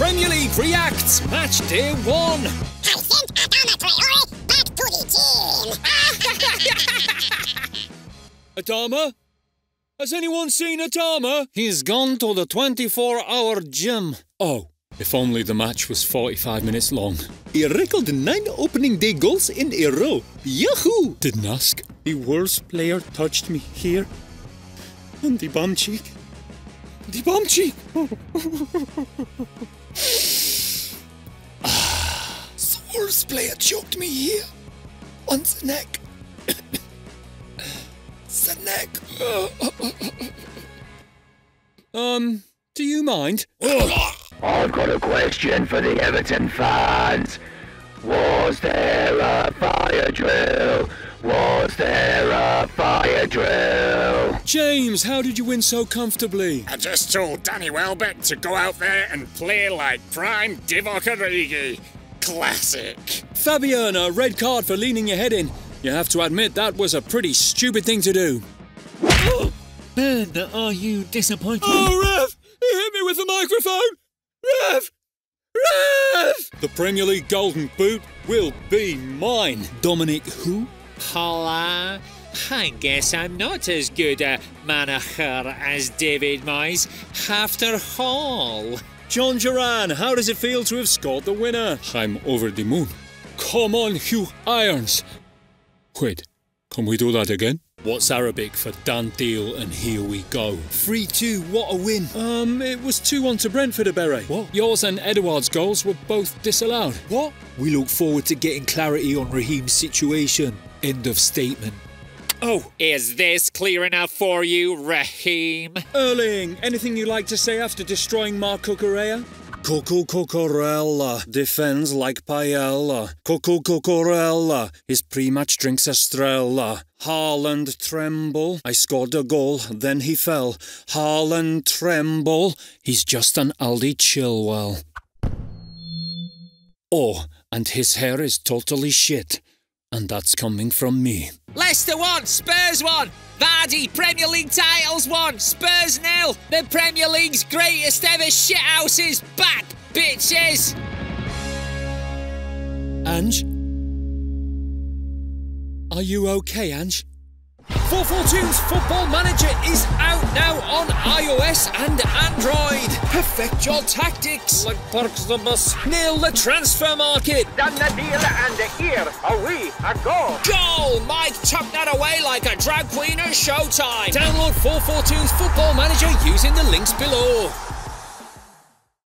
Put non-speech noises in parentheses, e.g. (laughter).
Premier League reacts match day one. I sent Adama Traore back to the team. Adama? Has anyone seen Adama? He's gone to the 24 hour gym. Oh, if only the match was 45 minutes long. He recorded nine opening day goals in a row. Yahoo! Didn't ask. The worst player touched me here. On the bum cheek. The bum cheek. the worst player choked me here. On the neck. the neck. Um, do you mind? I've got a question for the Everton fans. Was there a fire drill? Was there a fire drill? James, how did you win so comfortably? I just told Danny Welbeck to go out there and play like prime Divock Origi. Classic. Fabiana, red card for leaning your head in. You have to admit that was a pretty stupid thing to do. (gasps) Ben, are you disappointed? Oh, Rev! He hit me with the microphone! Rev! Rev! The Premier League Golden Boot will be mine. Dominic who? Hola. I guess I'm not as good a manager as David Moyes after all. Jhon Duran, how does it feel to have scored the winner? I'm over the moon. Come on, Hugh Irons. Wait, can we do that again? What's Arabic for done deal and here we go? 3 2, what a win. Um, it was 2 1 to Brentford, Abere. What? Yours and Edouard's goals were both disallowed. What? We look forward to getting clarity on Raheem's situation. End of statement. Oh, Is this clear enough for you, Raheem? Erling, anything you'd like to say after destroying Marc Cucurella? Coco Cucurella defends like paella. Coco Cucurella, his pre-match drinks Estrella. Haaland tremble, I scored a goal, then he fell. Haaland tremble, he's just an Aldi Chilwell. Oh, and his hair is totally shit. And that's coming from me. Leicester won, Spurs won, Vardy Premier League titles won, Spurs nil. The Premier League's greatest ever shithouse is back, bitches. Ange? Are you okay, Ange? 442oons Football Manager is out now on iOS and Android. Perfect your tactics. Like parks the bus. Nail the transfer market. Done the deal and here are we a goal. Goal! Mike chucked that away like a drag queen at showtime. Download 442oons Football Manager using the links below.